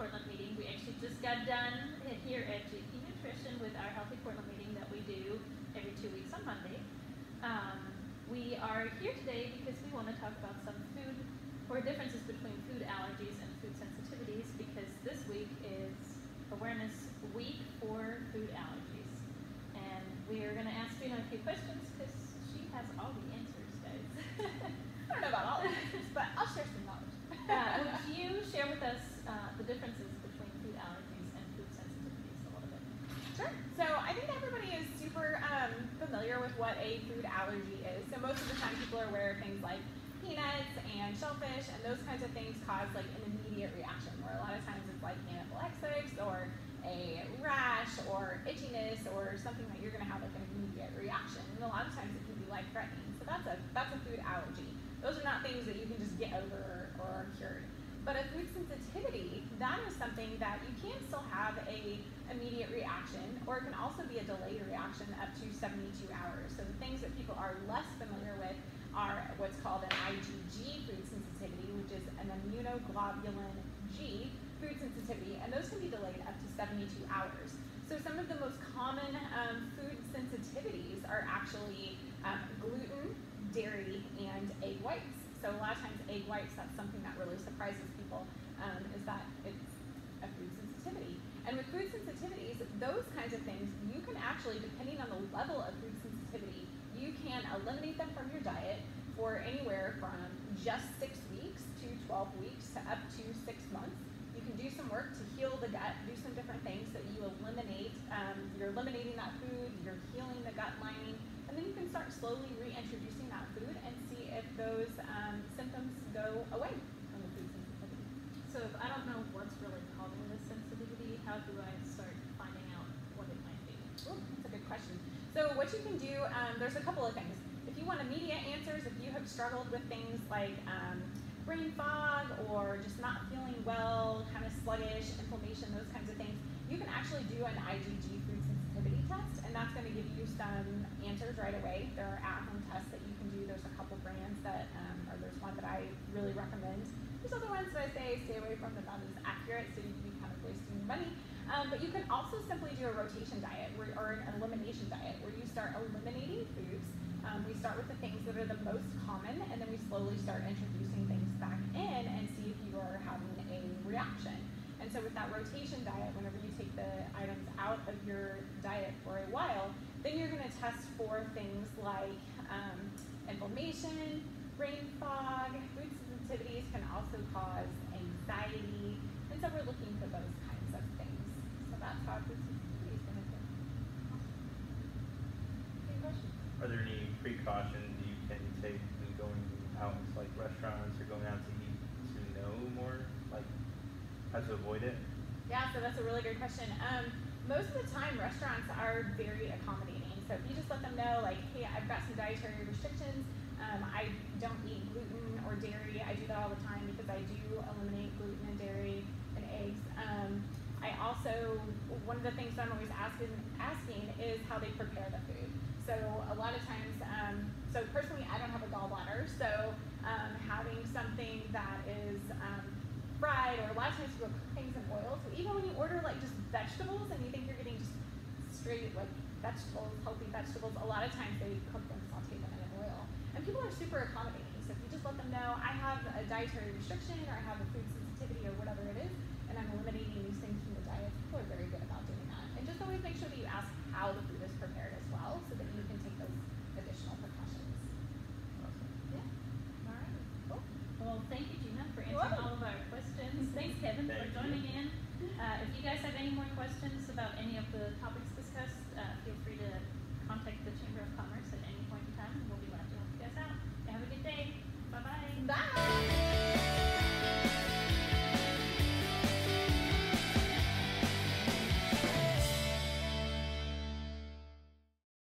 Portland meeting. We actually just got done here at GP Nutrition with our Healthy Portland meeting that we do every two weeks on Monday. Um, we are here today because we want to talk about some food or differences between food allergies and food sensitivities because this week is Awareness Week for Food Allergies. And we are going to ask Gina a few questions because she has all the answers, guys. I don't know about all the answers, but I'll share some knowledge. uh, would you share with us differences between food allergies and food sensitivities a little bit? Sure. So I think everybody is super um, familiar with what a food allergy is. So most of the time people are aware of things like peanuts and shellfish and those kinds of things cause like an immediate reaction where a lot of times it's like anaphylaxis or a rash or itchiness or something that you're going to have like an immediate reaction. And a lot of times it can be life threatening. So that's a, that's a food allergy. Those are not things that you can just get over or, cured. But a food sensitivity, that is something that you can still have a immediate reaction, or it can also be a delayed reaction up to 72 hours. So the things that people are less familiar with are what's called an IgG food sensitivity, which is an immunoglobulin G food sensitivity, and those can be delayed up to 72 hours. So some of the most common um, food sensitivities are actually um, gluten, dairy, and egg whites. So a lot of times egg whites, that's something that really surprises people, um, is that it's a food sensitivity. And with food sensitivities, those kinds of things, you can actually, depending on the level of food sensitivity, you can eliminate them from your diet for anywhere from just six weeks to 12 weeks to up to six months. You can do some work to heal the gut, do some different things that you eliminate. Um, you're eliminating that food, you're healing the gut lining, and then you can start slowly reintroducing that food and see if those um, symptoms go away from the food sensitivity. So if I don't know what's really causing this sensitivity, how do I start finding out what it might be? Ooh, that's a good question. So what you can do, um, there's a couple of things. If you want immediate answers, if you have struggled with things like um, brain fog or just not feeling well, kind of sluggish, inflammation, those kinds of things, you can actually do an IgG food sensitivity test, and that's going to give you some answers right away. There are at-home tests that you can do. There's a couple brands that, um, or there's one that I really recommend. There's other ones that I say stay away from that not as accurate, so you'd be kind of wasting your money. Um, but you can also simply do a rotation diet where, or an elimination diet where you start eliminating foods. Um, we start with the things that are the most common, and then we slowly start introducing things back in and see if you are having a reaction. And so with that rotation diet, whenever you take the items out of your diet for a while, then you're going to test for things like um, inflammation, brain fog, food sensitivities can also cause anxiety, and so we're looking for those kinds of things. So that's how food sensitivity is going to go. Any questions? Are there any precautions you can take when going out to like restaurants or going out to eat to know more, like how to avoid it? Yeah, so that's a really good question. Um, most of the time, restaurants are very accommodating. So if you just let them know, like, hey, I've got some dietary restrictions. Um, I don't eat gluten or dairy. I do that all the time because I do eliminate gluten and dairy and eggs. Um, I also, one of the things that I'm always asking, asking is how they prepare the food. So a lot of times, um, so personally, I don't have a gallbladder, so um, having something that is um, fried, or a lot of times people cook things in oil. So even when you order like just vegetables and you think you're getting just straight like vegetables, healthy vegetables, a lot of times they cook them, saute them in oil. And people are super accommodating. So if you just let them know, I have a dietary restriction or I have a food sensitivity or whatever it is, If you guys have any more questions about any of the topics discussed, uh, feel free to